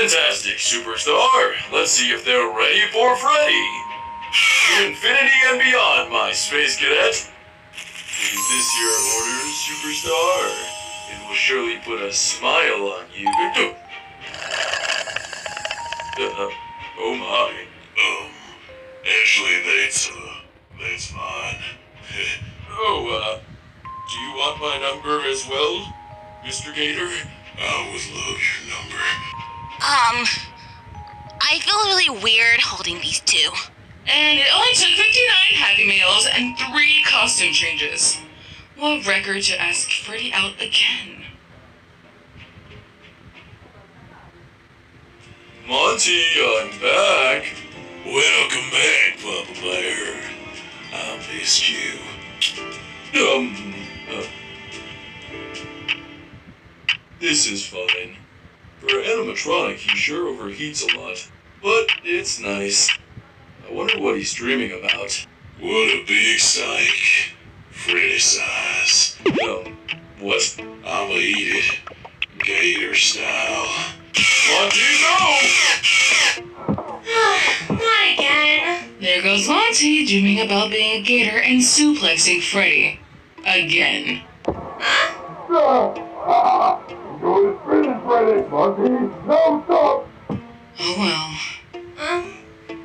Fantastic, superstar. Let's see if they're ready for Freddy. To infinity and beyond, my space cadet. Is this your orders, superstar? It will surely put a smile on you. Uh, oh my. Um, actually, that's, uh, that's fine. Oh, uh, do you want my number as well, Mr. Gator? I would love your number. Um, I feel really weird holding these two. And it only took 59 Happy Meals and 3 costume changes. What record to ask Freddy out again? Monty, I'm back. Welcome back, Papa Bear. I missed you. Um, uh, this is fine. For animatronic, he sure overheats a lot. But it's nice. I wonder what he's dreaming about. What a big psych. Freddy size. Um, what? I'ma eat it. Gator style. Monty, no! Not again. There goes Monty dreaming about being a gator and suplexing Freddy. Again. Oh well. Um,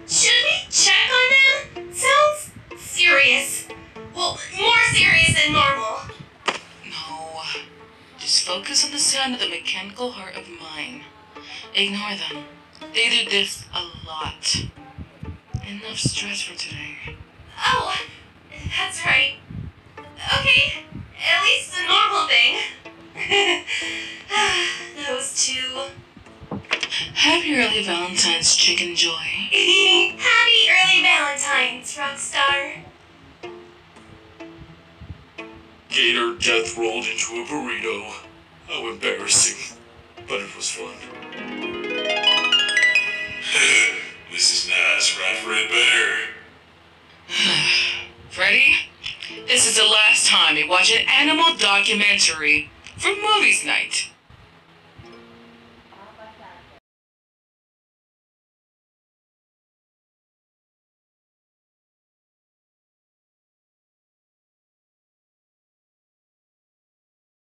should we check on them? Sounds serious. Well, more serious than normal. No. Just focus on the sound of the mechanical heart of mine. Ignore them. They do this a lot. Enough stress for today. Oh, that's right. Okay, Happy early Valentine's, Chicken Joy. Happy early Valentine's, Rockstar. Gator death rolled into a burrito. How embarrassing. But it was fun. This is nice, right, Fred Bear? Freddy, this is the last time you watch an animal documentary for movies night.